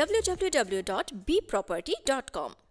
www.bproperty.com.